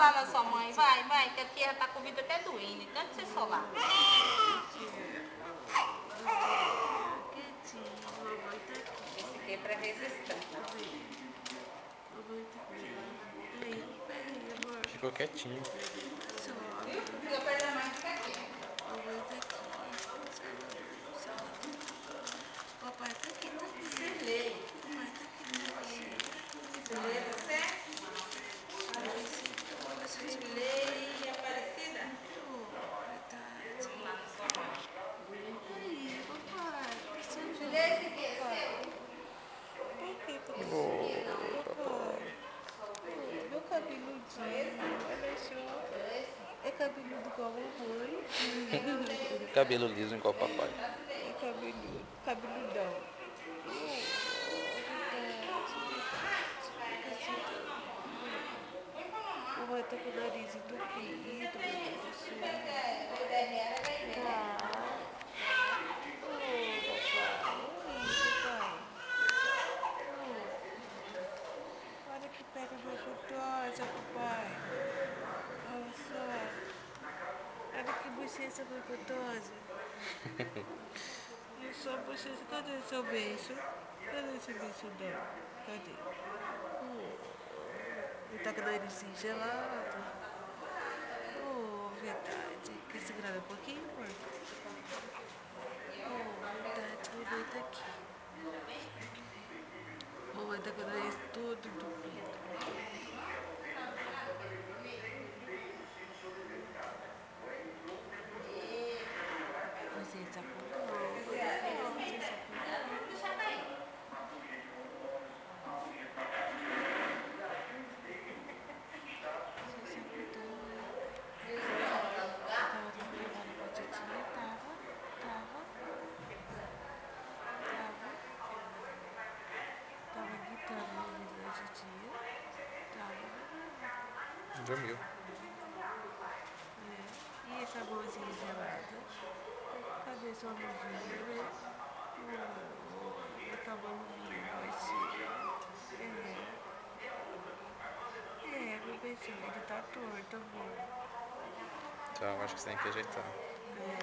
lá na sua mãe, vai, vai, que a tia tá com o vidro até doendo, tanto você solar. Quietinho, mamãe aqui. Esse aqui é pra amor. Ficou quietinho. Só. Viu? Fica perto da mãe, fica aqui. Mamãe tá aqui. Só. Só. Papai tá aqui, tá aqui. Você lê. Papai tá aqui. Você lê você? Você lê e Aparecida? Oh, verdade. Vamos lá na sua mãe. Aí, papai. Você Você viu? lê esse aqui, é seu? Por que tá assim? Papai. Oh, Meu cabeludinho. Olha só. É cabeludo igual a mamãe. Cabelo liso igual papai. É cabeludo. Cabeludão. Verdade. Mamãe tá com o nariz entupido. Tá. Ô, papai. Oi, papai. Pega gostosa, papai. Olha só. Olha que bochecha gostosa. E sua bochecha, cadê o seu beijo? Cadê esse beijo dela? Cadê? Oh. Ele tá com o narizinho gelado. Oh, verdade. Quer segurar um pouquinho, amor? Oh, verdade. Mamãe tá aqui. Mamãe tá com o nariz todo entupido. Você está com dor. Você está com dor. Você está com dor. Tava trabalhando com a titia? Tava? Tava? Tava? Tava gritando no ouvido da titia? Tava? Dormiu. É. E essa mãozinha gelada? Cadê sua mãozinha? Oh, essa mãozinha baixinha. É. É, meu beijinho, ele tá torto, amor. Então acho que você tem que ajeitar. É.